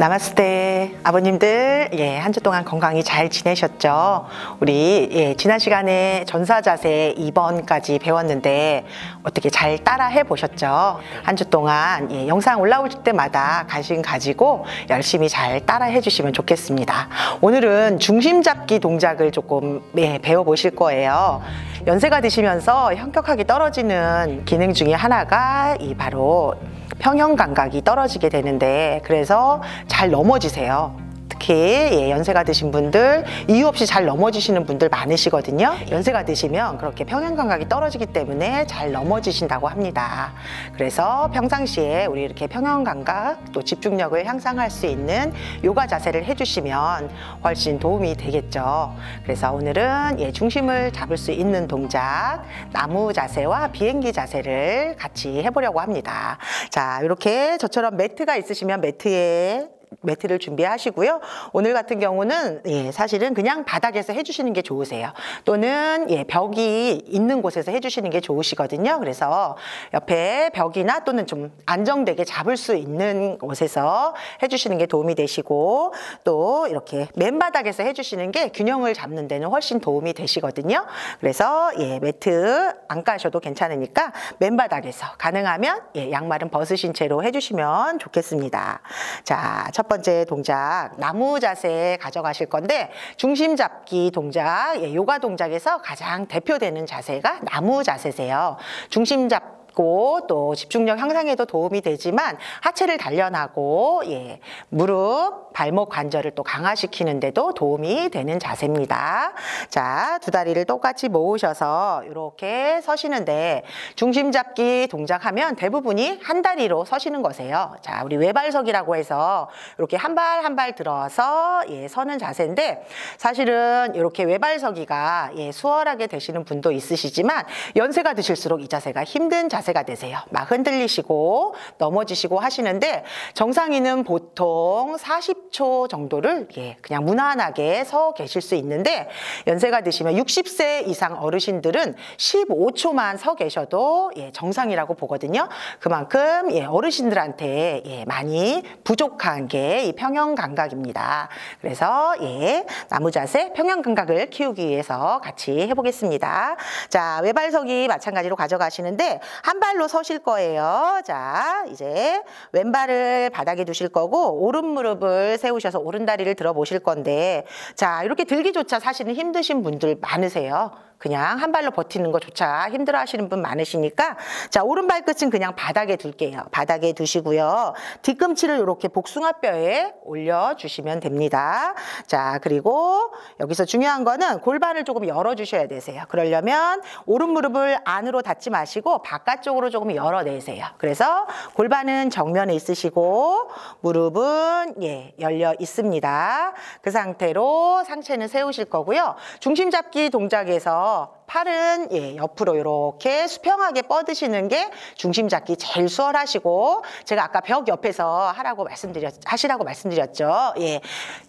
나마스테 아버님들 예, 한 주 동안 건강히 잘 지내셨죠? 우리 예, 지난 시간에 전사 자세 2번까지 배웠는데 어떻게 잘 따라 해 보셨죠? 한 주 동안 예, 영상 올라올 때마다 관심 가지고 열심히 잘 따라 해 주시면 좋겠습니다. 오늘은 중심 잡기 동작을 조금 예, 배워 보실 거예요. 연세가 드시면서 현격하게 떨어지는 기능 중에 하나가 이 바로 평형 감각이 떨어지게 되는데 그래서 잘 넘어지세요. 특히 예, 연세가 드신 분들 이유 없이 잘 넘어지시는 분들 많으시거든요. 연세가 드시면 그렇게 평형 감각이 떨어지기 때문에 잘 넘어지신다고 합니다. 그래서 평상시에 우리 이렇게 평형 감각 또 집중력을 향상할 수 있는 요가 자세를 해주시면 훨씬 도움이 되겠죠. 그래서 오늘은 예, 중심을 잡을 수 있는 동작 나무 자세와 비행기 자세를 같이 해보려고 합니다. 자, 이렇게 저처럼 매트가 있으시면 매트에 매트를 준비하시고요. 오늘 같은 경우는 예, 사실은 그냥 바닥에서 해주시는 게 좋으세요. 또는 예, 벽이 있는 곳에서 해주시는 게 좋으시거든요. 그래서 옆에 벽이나 또는 좀 안정되게 잡을 수 있는 곳에서 해주시는 게 도움이 되시고 또 이렇게 맨바닥에서 해주시는 게 균형을 잡는 데는 훨씬 도움이 되시거든요. 그래서 예, 매트 안 까셔도 괜찮으니까 맨바닥에서 가능하면 예, 양말은 벗으신 채로 해주시면 좋겠습니다. 자, 첫 번째 동작 나무 자세 가져가실 건데 중심 잡기 동작 예, 요가 동작에서 가장 대표되는 자세가 나무 자세세요. 중심 잡 있고 또 집중력 향상에도 도움이 되지만 하체를 단련하고 예, 무릎, 발목 관절을 또 강화시키는 데도 도움이 되는 자세입니다. 자, 두 다리를 똑같이 모으셔서 이렇게 서시는데 중심 잡기 동작하면 대부분이 한 다리로 서시는 거세요. 자, 우리 외발석이라고 해서 이렇게 한 발 한발 들어서 예, 서는 자세인데 사실은 이렇게 외발서기가 예, 수월하게 되시는 분도 있으시지만 연세가 드실수록 이 자세가 힘든 자세 자세가 되세요. 막 흔들리시고 넘어지시고 하시는데 정상인은 보통 40초 정도를 예, 그냥 무난하게 서 계실 수 있는데 연세가 드시면 60세 이상 어르신들은 15초만 서 계셔도 예, 정상이라고 보거든요. 그만큼 예, 어르신들한테 예, 많이 부족한 게 이 평형 감각입니다. 그래서 예, 나무 자세 평형 감각을 키우기 위해서 같이 해보겠습니다. 자 외발석이 마찬가지로 가져가시는데 한 발로 서실 거예요. 자, 이제 왼발을 바닥에 두실 거고 오른 무릎을 세우셔서 오른 다리를 들어 보실 건데 자, 이렇게 들기조차 사실은 힘드신 분들 많으세요. 그냥 한 발로 버티는 것조차 힘들어 하시는 분 많으시니까 자 오른발 끝은 그냥 바닥에 둘게요. 바닥에 두시고요. 뒤꿈치를 이렇게 복숭아뼈에 올려주시면 됩니다. 자 그리고 여기서 중요한 거는 골반을 조금 열어주셔야 되세요. 그러려면 오른 무릎을 안으로 닫지 마시고 바깥쪽으로 조금 열어내세요. 그래서 골반은 정면에 있으시고 무릎은 예 열려 있습니다. 그 상태로 상체는 세우실 거고요. 중심 잡기 동작에서 팔은 예, 옆으로 이렇게 수평하게 뻗으시는 게 중심 잡기 제일 수월하시고 제가 아까 벽 옆에서 하라고 말씀드렸 하시라고 말씀드렸죠. 예.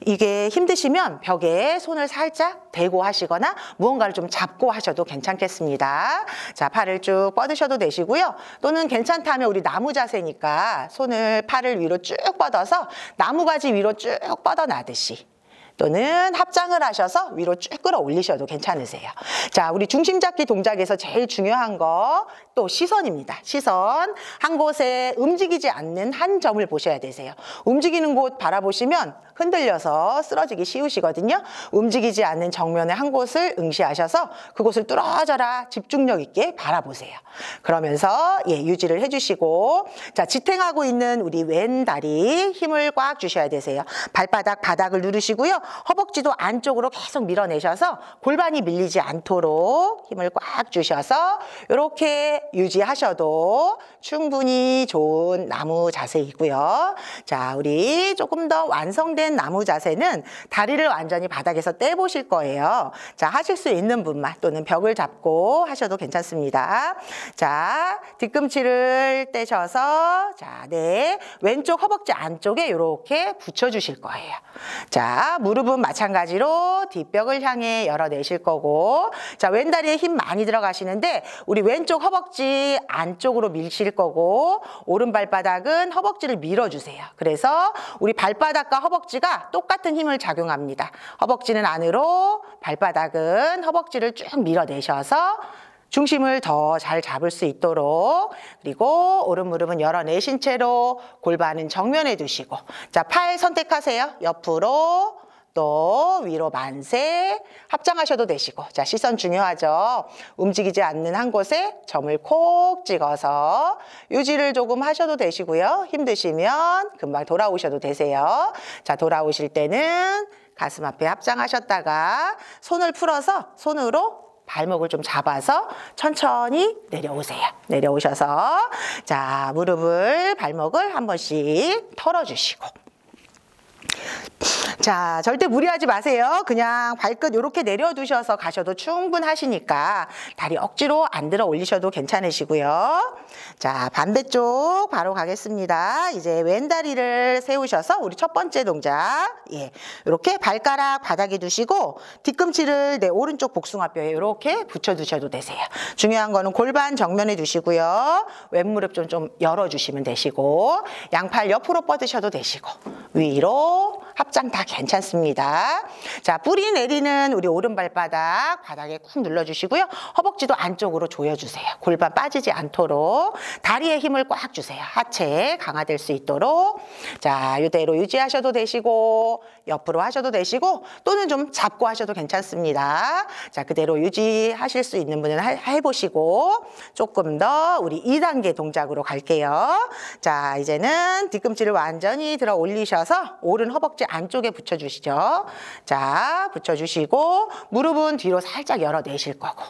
이게 힘드시면 벽에 손을 살짝 대고 하시거나 무언가를 좀 잡고 하셔도 괜찮겠습니다. 자, 팔을 쭉 뻗으셔도 되시고요. 또는 괜찮다면 우리 나무 자세니까 손을 팔을 위로 쭉 뻗어서 나무 가지 위로 쭉 뻗어 나듯이 또는 합장을 하셔서 위로 쭉 끌어올리셔도 괜찮으세요. 자, 우리 중심 잡기 동작에서 제일 중요한 거 또 시선입니다. 시선. 한 곳에 움직이지 않는 한 점을 보셔야 되세요. 움직이는 곳 바라보시면 흔들려서 쓰러지기 쉬우시거든요. 움직이지 않는 정면의 한 곳을 응시하셔서 그곳을 뚫어져라 집중력 있게 바라보세요. 그러면서 예, 유지를 해주시고 자 지탱하고 있는 우리 왼 다리 힘을 꽉 주셔야 되세요. 발바닥 바닥을 누르시고요. 허벅지도 안쪽으로 계속 밀어내셔서 골반이 밀리지 않도록 힘을 꽉 주셔서 이렇게 유지하셔도 충분히 좋은 나무 자세이고요. 자 우리 조금 더 완성된 완성된 나무 자세는 다리를 완전히 바닥에서 떼보실 거예요. 자, 하실 수 있는 분만 또는 벽을 잡고 하셔도 괜찮습니다. 자, 뒤꿈치를 떼셔서 자, 네. 왼쪽 허벅지 안쪽에 이렇게 붙여주실 거예요. 자, 무릎은 마찬가지로 뒷벽을 향해 열어내실 거고 자, 왼다리에 힘 많이 들어가시는데 우리 왼쪽 허벅지 안쪽으로 밀실 거고 오른 발바닥은 허벅지를 밀어주세요. 그래서 우리 발바닥과 허벅지 가 똑같은 힘을 작용합니다. 허벅지는 안으로 발바닥은 허벅지를 쭉 밀어내셔서 중심을 더 잘 잡을 수 있도록 그리고 오른 무릎은 열어내신 채로 골반은 정면에 두시고 자 팔 선택하세요. 옆으로 또 위로 만세 합장하셔도 되시고 자 시선 중요하죠. 움직이지 않는 한 곳에 점을 콕 찍어서 유지를 조금 하셔도 되시고요. 힘드시면 금방 돌아오셔도 되세요. 자 돌아오실 때는 가슴 앞에 합장하셨다가 손을 풀어서 손으로 발목을 좀 잡아서 천천히 내려오세요. 내려오셔서 자 무릎을 발목을 한 번씩 털어주시고 자, 절대 무리하지 마세요. 그냥 발끝 이렇게 내려두셔서 가셔도 충분하시니까 다리 억지로 안 들어 올리셔도 괜찮으시고요. 자, 반대쪽 바로 가겠습니다. 이제 왼다리를 세우셔서 우리 첫 번째 동작. 예. 이렇게 발가락 바닥에 두시고 뒤꿈치를 내 오른쪽 복숭아뼈에 이렇게 붙여 두셔도 되세요. 중요한 거는 골반 정면에 두시고요. 왼무릎 좀, 좀 열어 주시면 되시고 양팔 옆으로 뻗으셔도 되시고 위로 합장 다 괜찮습니다. 자, 뿌리 내리는 우리 오른발바닥 바닥에 꾹 눌러주시고요. 허벅지도 안쪽으로 조여주세요. 골반 빠지지 않도록 다리에 힘을 꽉 주세요. 하체 강화될 수 있도록 자, 이대로 유지하셔도 되시고 옆으로 하셔도 되시고 또는 좀 잡고 하셔도 괜찮습니다. 자, 그대로 유지하실 수 있는 분은 해보시고 조금 더 우리 2단계 동작으로 갈게요. 자, 이제는 뒤꿈치를 완전히 들어 올리셔서 오른 허벅지 안쪽에 붙여주시죠. 자, 붙여주시고 무릎은 뒤로 살짝 열어내실 거고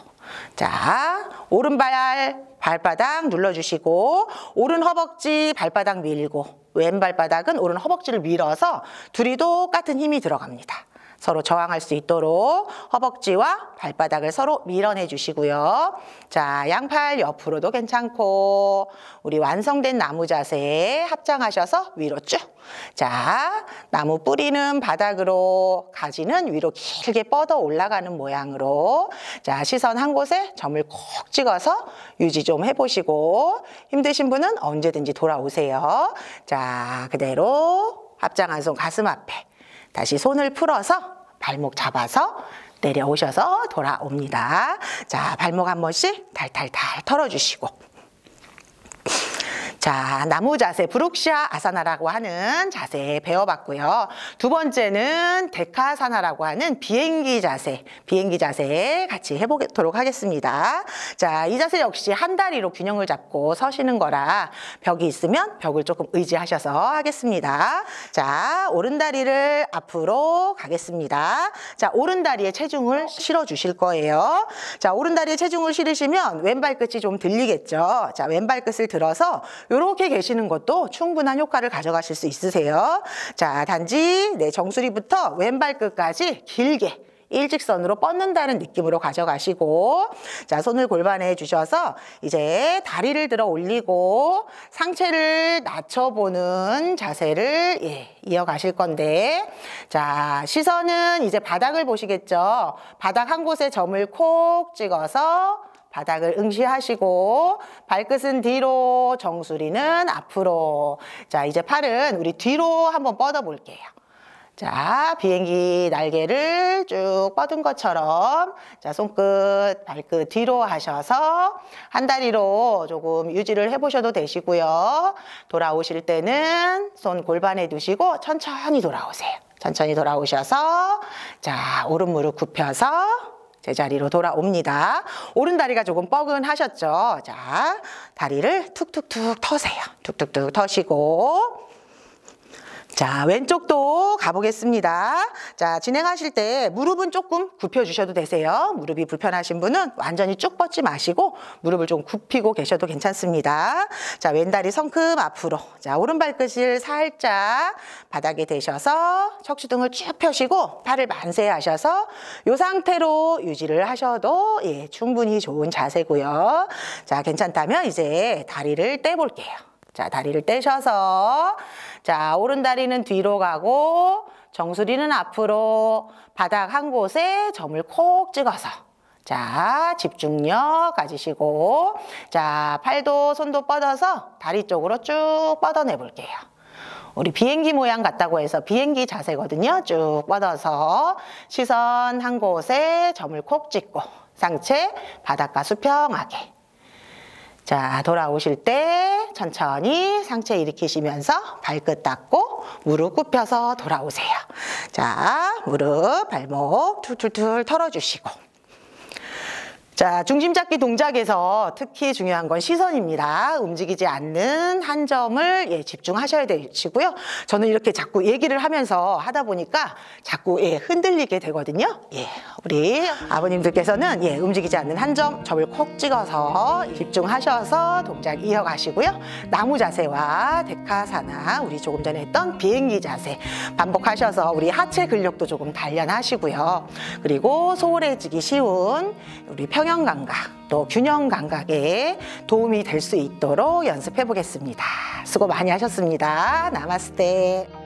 자, 오른발 발바닥 눌러주시고 오른 허벅지 발바닥 밀고 왼 발바닥은 오른 허벅지를 밀어서 둘이 똑같은 힘이 들어갑니다. 서로 저항할 수 있도록 허벅지와 발바닥을 서로 밀어내 주시고요. 자, 양팔 옆으로도 괜찮고 우리 완성된 나무 자세에 합장하셔서 위로 쭉. 자, 나무 뿌리는 바닥으로 가지는 위로 길게 뻗어 올라가는 모양으로 자, 시선 한 곳에 점을 콕 찍어서 유지 좀 해보시고 힘드신 분은 언제든지 돌아오세요. 자, 그대로 합장 한 손 가슴 앞에 다시 손을 풀어서 발목 잡아서 내려오셔서 돌아옵니다. 자, 발목 한 번씩 탈탈탈 털어주시고 자, 나무 자세, 브룩샤 아사나라고 하는 자세 배워봤고요. 두 번째는 데카사나라고 하는 비행기 자세, 비행기 자세 같이 해보도록 하겠습니다. 자, 이 자세 역시 한 다리로 균형을 잡고 서시는 거라 벽이 있으면 벽을 조금 의지하셔서 하겠습니다. 자, 오른 다리를 앞으로 가겠습니다. 자, 오른 다리에 체중을 실어 주실 거예요. 자, 오른 다리에 체중을 실으시면 왼발 끝이 좀 들리겠죠. 자, 왼발 끝을 들어서 이렇게 계시는 것도 충분한 효과를 가져가실 수 있으세요. 자, 단지 내 정수리부터 왼발 끝까지 길게 일직선으로 뻗는다는 느낌으로 가져가시고 자 손을 골반에 주셔서 이제 다리를 들어 올리고 상체를 낮춰보는 자세를 예, 이어가실 건데 자 시선은 이제 바닥을 보시겠죠 바닥 한 곳에 점을 콕 찍어서 바닥을 응시하시고 발끝은 뒤로 정수리는 앞으로. 자 이제 팔은 우리 뒤로 한번 뻗어 볼게요. 자 비행기 날개를 쭉 뻗은 것처럼 자 손끝 발끝 뒤로 하셔서 한 다리로 조금 유지를 해보셔도 되시고요. 돌아오실 때는 손 골반에 두시고 천천히 돌아오세요. 천천히 돌아오셔서 자 오른 무릎 굽혀서 제자리로 돌아옵니다. 오른 다리가 조금 뻐근하셨죠? 자, 다리를 툭툭툭 터세요. 툭툭툭 터시고 자, 왼쪽도 가보겠습니다. 자, 진행하실 때 무릎은 조금 굽혀주셔도 되세요. 무릎이 불편하신 분은 완전히 쭉 뻗지 마시고 무릎을 좀 굽히고 계셔도 괜찮습니다. 자, 왼다리 성큼 앞으로. 자, 오른발끝을 살짝 바닥에 대셔서 척추등을 쭉 펴시고 팔을 만세하셔서 이 상태로 유지를 하셔도 예, 충분히 좋은 자세고요. 자, 괜찮다면 이제 다리를 떼볼게요. 자, 다리를 떼셔서 자, 오른 다리는 뒤로 가고 정수리는 앞으로 바닥 한 곳에 점을 콕 찍어서 자, 집중력 가지시고 자, 팔도 손도 뻗어서 다리 쪽으로 쭉 뻗어내 볼게요. 우리 비행기 모양 같다고 해서 비행기 자세거든요. 쭉 뻗어서 시선 한 곳에 점을 콕 찍고 상체 바닥과 수평하게 자, 돌아오실 때 천천히 상체 일으키시면서 발끝 닦고 무릎 굽혀서 돌아오세요. 자, 무릎, 발목 툴툴툴 털어주시고. 자, 중심 잡기 동작에서 특히 중요한 건 시선입니다. 움직이지 않는 한 점을 예, 집중하셔야 되시고요. 저는 이렇게 자꾸 얘기를 하면서 하다 보니까 자꾸 예, 흔들리게 되거든요. 예, 우리 아버님들께서는 예, 움직이지 않는 한 점, 점을 콕 찍어서 집중하셔서 동작 이어가시고요. 나무 자세와 데카사나 우리 조금 전에 했던 비행기 자세 반복하셔서 우리 하체 근력도 조금 단련하시고요. 그리고 소홀해지기 쉬운 우리 평형 감각 또 균형 감각에 도움이 될 수 있도록 연습해 보겠습니다. 수고 많이 하셨습니다. 나마스테.